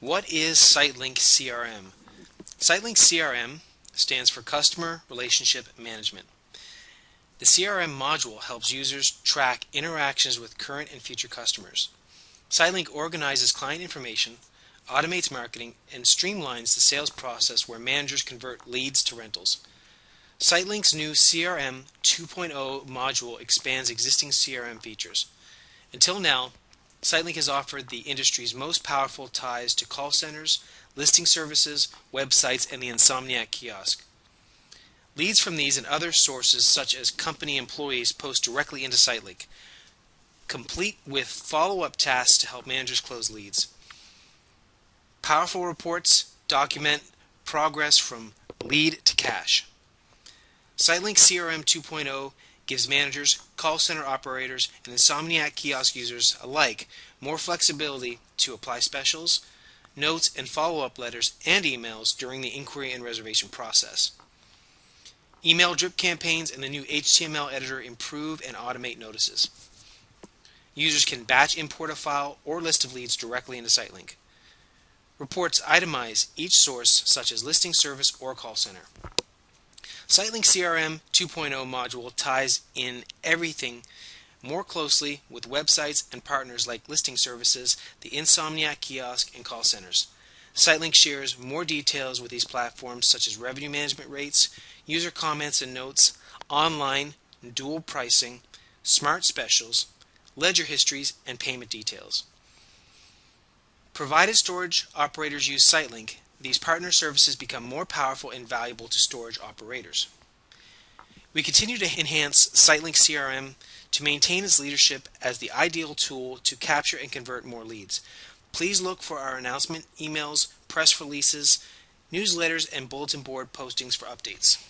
What is SiteLink CRM? SiteLink CRM stands for Customer Relationship Management. The CRM module helps users track interactions with current and future customers. SiteLink organizes client information, automates marketing, and streamlines the sales process where managers convert leads to rentals. SiteLink's new CRM 2.0 module expands existing CRM features. Until now, SiteLink has offered the industry's most powerful ties to call centers, listing services, websites, and the Insomniac kiosk. Leads from these and other sources, such as company employees, post directly into SiteLink, complete with follow up tasks to help managers close leads. Powerful reports document progress from lead to cash. SiteLink CRM 2.0 gives managers, call center operators, and Insomniac kiosk users alike more flexibility to apply specials, notes, and follow up letters and emails during the inquiry and reservation process. Email drip campaigns and the new HTML editor improve and automate notices. Users can batch import a file or list of leads directly into SiteLink. Reports itemize each source, such as listing service or call center. SiteLink CRM 2.0 module ties in everything more closely with websites and partners like listing services, the Insomniac kiosk, and call centers. SiteLink shares more details with these platforms such as revenue management rates, user comments and notes, online, dual pricing, smart specials, ledger histories, and payment details. Provided storage operators use SiteLink, these partner services become more powerful and valuable to storage operators. We continue to enhance SiteLink CRM to maintain its leadership as the ideal tool to capture and convert more leads. Please look for our announcement emails, press releases, newsletters, and bulletin board postings for updates.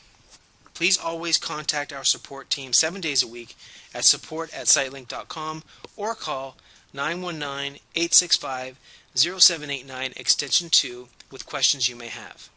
Please always contact our support team seven days a week at support at sitelink.com or call 919 865 0789 extension 2 with questions you may have.